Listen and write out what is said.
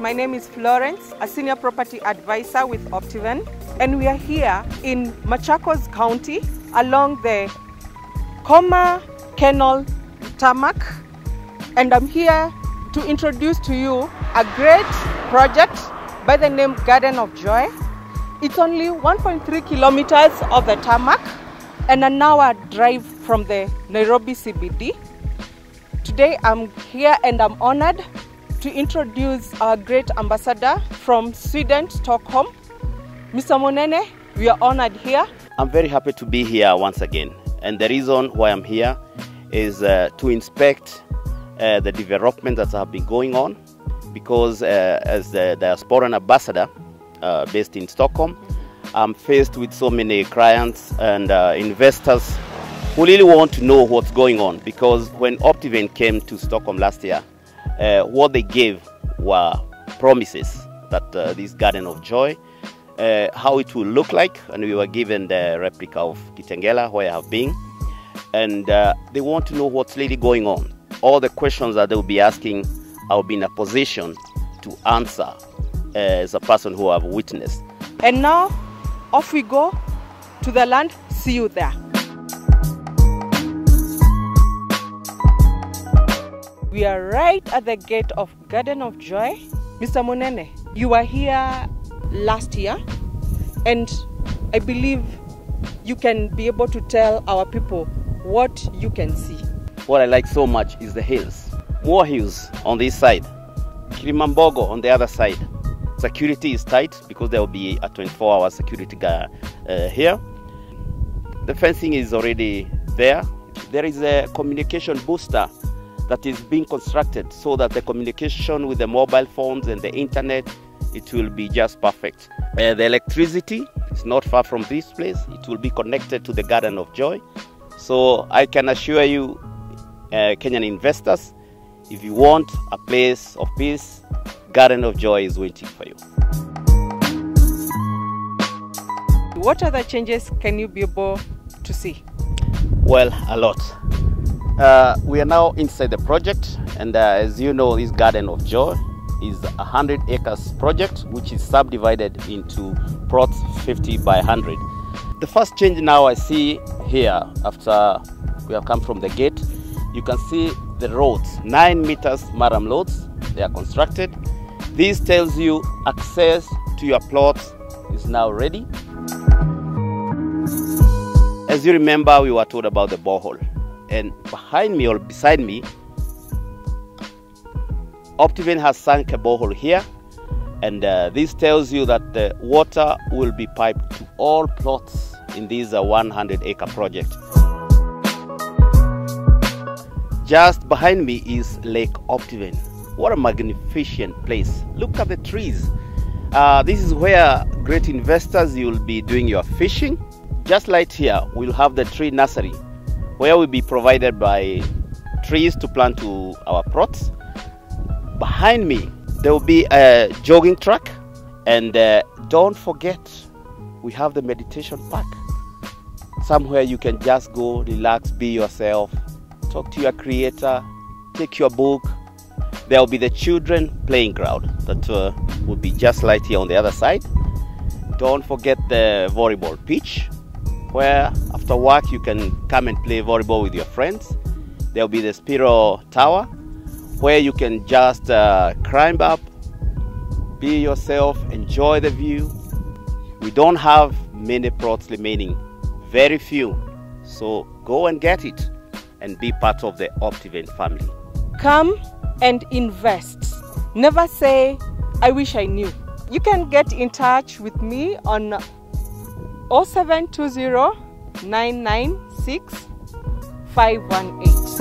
My name is Florence, a senior property advisor with Optiven, and we are here in Machakos County along the Koma Canal Tarmac. And I'm here to introduce to you a great project by the name Garden of Joy. It's only 1.3 kilometers of the tarmac and an hour drive from the Nairobi CBD. Today I'm here and I'm honored to introduce our great ambassador from Sweden, Stockholm, Mr. Munene. We are honored here. I'm very happy to be here once again. And the reason why I'm here is uh, to inspect uh, the development that have been going on because uh, as the diaspora ambassador uh, based in Stockholm, I'm faced with so many clients and uh, investors who really want to know what's going on because when Optiven came to Stockholm last year, uh, what they gave were promises that uh, this Garden of Joy, uh, how it will look like, and we were given the replica of Kitengela where I have been, and uh, they want to know what's really going on. All the questions that they will be asking, I'll be in a position to answer uh, as a person who have witnessed. And now, off we go to the land. See you there. We are right at the gate of Garden of Joy. Mr. Munene, you were here last year, and I believe you can be able to tell our people what you can see. What I like so much is the hills. More hills on this side, Kilimambogo on the other side. Security is tight because there will be a 24 hour security guard uh, here. The fencing is already there. There is a communication booster that is being constructed so that the communication with the mobile phones and the internet it will be just perfect. Uh, the electricity is not far from this place. It will be connected to the Garden of Joy. So I can assure you, uh, Kenyan investors, if you want a place of peace, Garden of Joy is waiting for you. What other changes can you be able to see? Well, a lot. Uh, we are now inside the project, and uh, as you know, this Garden of Joy is a 100 acres project which is subdivided into plots 50 by 100. The first change now I see here after we have come from the gate, you can see the roads, 9 meters murram roads, they are constructed. This tells you access to your plots is now ready. As you remember, we were told about the borehole and behind me or beside me, Optiven has sunk a borehole here, and uh, this tells you that the water will be piped to all plots in this uh, 100 acre project. Just behind me is Lake Optiven. What a magnificent place! Look at the trees. Uh, this is where great investors you'll be doing your fishing. Just like here, we'll have the tree nursery where will be provided by trees to plant to our plots. Behind me, there will be a jogging track, and uh, don't forget, we have the meditation park. Somewhere you can just go, relax, be yourself, talk to your creator, take your book. There will be the children playing ground that uh, will be just like here on the other side. Don't forget the volleyball pitch where after work you can come and play volleyball with your friends. There'll be the Spiral Tower where you can just uh, climb up, be yourself, enjoy the view. We don't have many plots remaining, very few. So go and get it and be part of the Optiven family. Come and invest. Never say, I wish I knew. You can get in touch with me on 0720 996 518.